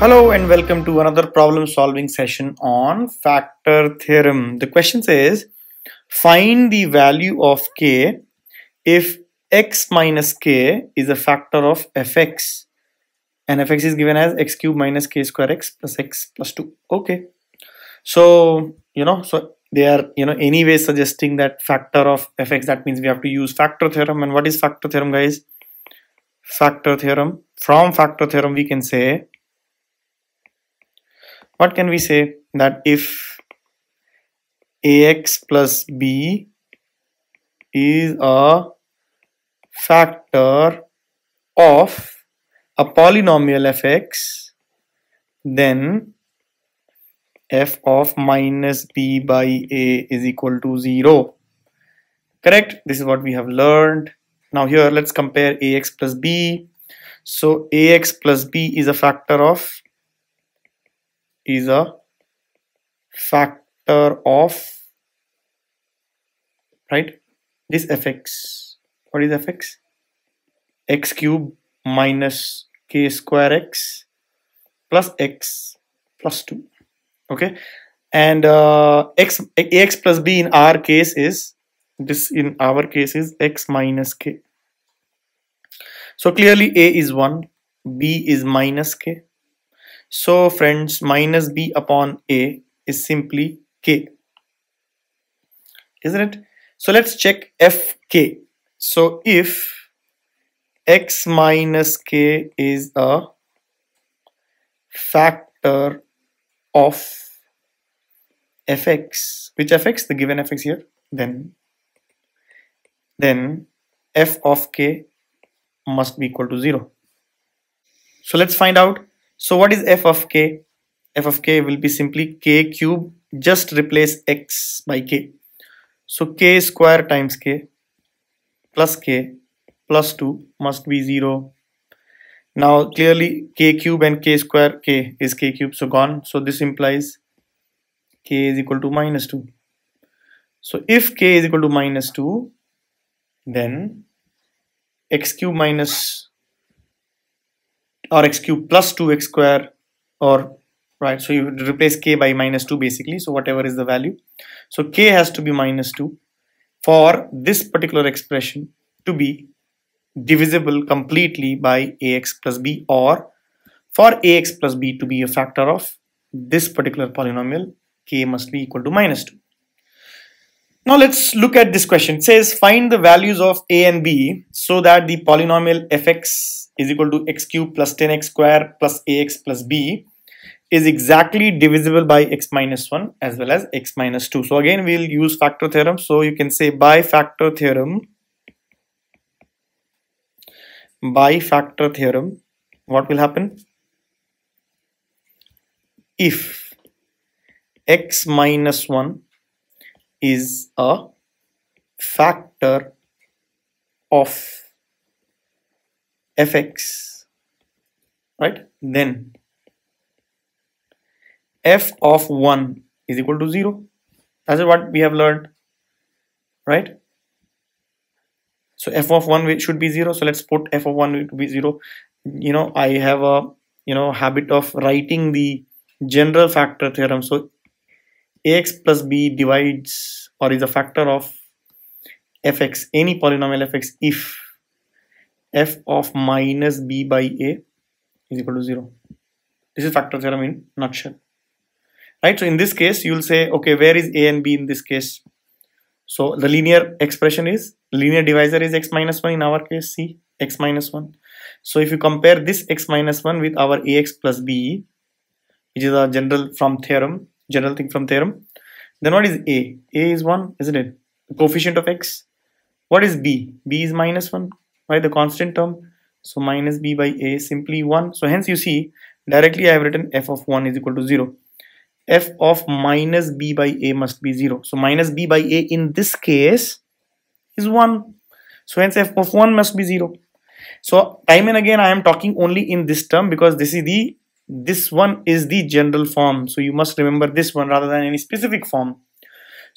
Hello and welcome to another problem solving session on factor theorem. The question says find the value of k if x minus k is a factor of fx and fx is given as x cube minus k square x plus x plus 2. Okay. So, you know, so they are, you know, anyway suggesting that factor of fx that means we have to use factor theorem and what is factor theorem guys? Factor theorem. From factor theorem we can say what can we say that if ax plus b is a factor of a polynomial fx then f of minus b by a is equal to 0 correct? This is what we have learned. Now here let's compare ax plus b. So ax plus b is a factor of is a factor of right? This fx what is fx? x cube minus k square x plus x plus 2 okay? And uh, x ax plus b in our case is this in our case is x minus k. So clearly a is 1 b is minus k so friends, minus b upon a is simply k. Isn't it? So let's check fk. So if x minus k is a factor of fx, which fx? The given fx here, then then f of k must be equal to 0. So let's find out so what is f of k? f of k will be simply k cube just replace x by k. So k square times k plus k plus 2 must be 0. Now clearly k cube and k square k is k cube so gone. So this implies k is equal to minus 2. So if k is equal to minus 2 then x cube minus or x cube plus 2x square or right so you replace k by minus 2 basically. So whatever is the value. So k has to be minus 2 for this particular expression to be divisible completely by ax plus b or for ax plus b to be a factor of this particular polynomial k must be equal to minus 2 now let's look at this question. It says find the values of a and b so that the polynomial fx is equal to x cube plus 10x square plus ax plus b is exactly divisible by x minus 1 as well as x minus 2. So again we'll use factor theorem. So you can say by factor theorem by factor theorem what will happen if x minus 1 is a factor of fx right? Then f of 1 is equal to 0 that's what we have learned right? So f of 1 should be 0 so let's put f of 1 to be 0 you know i have a you know habit of writing the general factor theorem. So ax plus b divides or is a factor of fx any polynomial fx if f of minus b by a is equal to 0 this is factor theorem in nutshell right so in this case you will say okay where is a and b in this case so the linear expression is linear divisor is x minus 1 in our case c x minus 1 so if you compare this x minus 1 with our ax plus b which is a general from theorem general thing from theorem. Then what is a? a is 1, isn't it? Coefficient of x. What is b? b is minus 1, right? The constant term. So minus b by a simply 1. So hence you see, directly I have written f of 1 is equal to 0. f of minus b by a must be 0. So minus b by a in this case is 1. So hence f of 1 must be 0. So time and again I am talking only in this term because this is the this one is the general form so you must remember this one rather than any specific form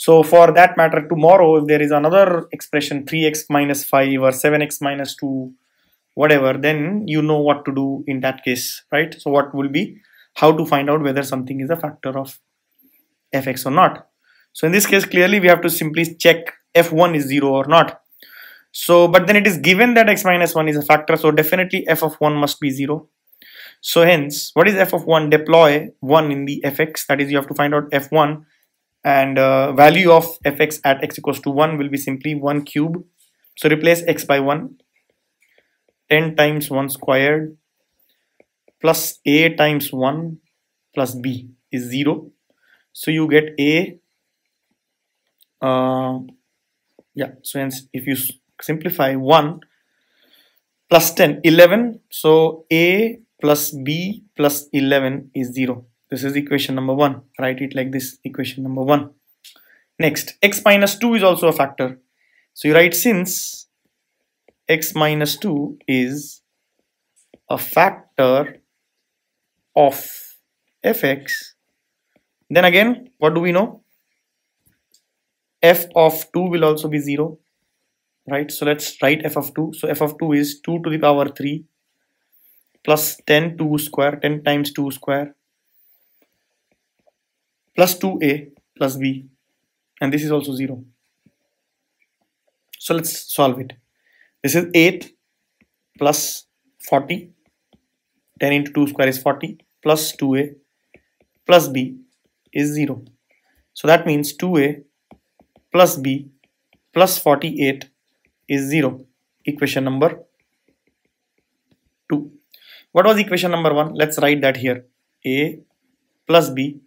so for that matter tomorrow if there is another expression 3x minus 5 or 7x minus 2 whatever then you know what to do in that case right? So what will be how to find out whether something is a factor of fx or not. So in this case clearly we have to simply check f1 is 0 or not. So but then it is given that x minus 1 is a factor so definitely f of 1 must be 0 so hence what is f of 1 deploy 1 in the fx that is you have to find out f1 and uh, value of fx at x equals to 1 will be simply 1 cube. So replace x by 1 10 times 1 squared plus a times 1 plus b is 0 so you get a uh, yeah. So hence if you simplify 1 plus 10 11 so a plus b plus 11 is 0 this is equation number 1 write it like this equation number 1 next x minus 2 is also a factor. So you write since x minus 2 is a factor of fx then again what do we know? f of 2 will also be 0 right? So let's write f of 2 so f of 2 is 2 to the power 3 plus 10 2 square 10 times 2 square plus 2a plus b. And this is also 0 so let's solve it. This is 8 plus 40 10 into 2 square is 40 plus 2a plus b is 0 so that means 2a plus b plus 48 is 0 equation number 2 what was equation number 1 let's write that here. A plus b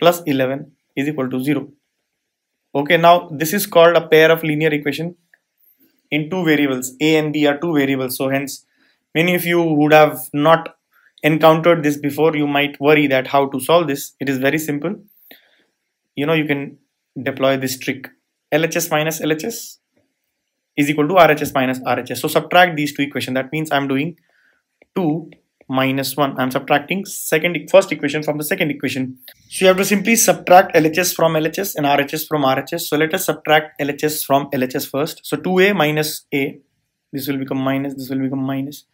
plus 11 is equal to 0 okay now this is called a pair of linear equation in two variables a and b are two variables. So hence many of you would have not encountered this before. You might worry that how to solve this. It is very simple. You know you can deploy this trick. LHS minus LHS is equal to RHS minus RHS. So subtract these two equations. That means I'm doing 2 minus 1. I'm subtracting second first equation from the second equation. So you have to simply subtract LHS from LHS and RHS from RHS. So let us subtract LHS from LHS first. So 2a minus a. This will become minus. This will become minus.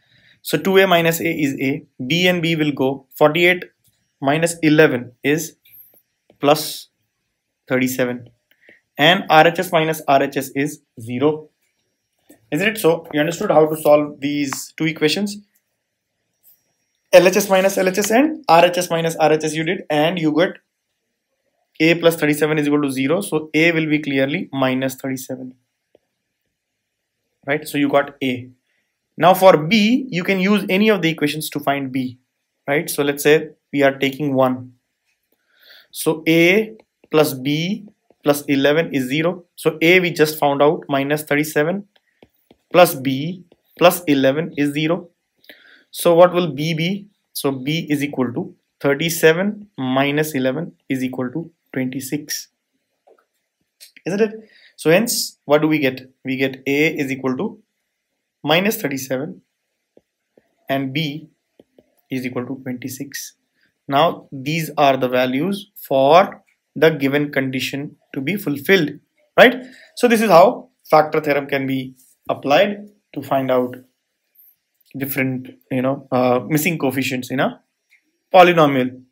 So 2a minus a is a. b and b will go. 48 minus 11 is plus 37 and RHS minus RHS is 0 isn't it so you understood how to solve these two equations LHS minus LHS and RHS minus RHS you did and you get a plus 37 is equal to 0 so a will be clearly minus 37 right? So you got a. Now for b you can use any of the equations to find b. Right? So let's say we are taking 1 so a plus b plus 11 is 0 so a we just found out minus 37 plus b plus 11 is 0. So what will b be? So b is equal to 37 minus 11 is equal to 26. Isn't it? So hence what do we get? We get a is equal to minus 37 and b is equal to 26. Now these are the values for the given condition to be fulfilled, right? So this is how factor theorem can be applied to find out different you know uh, missing coefficients in a polynomial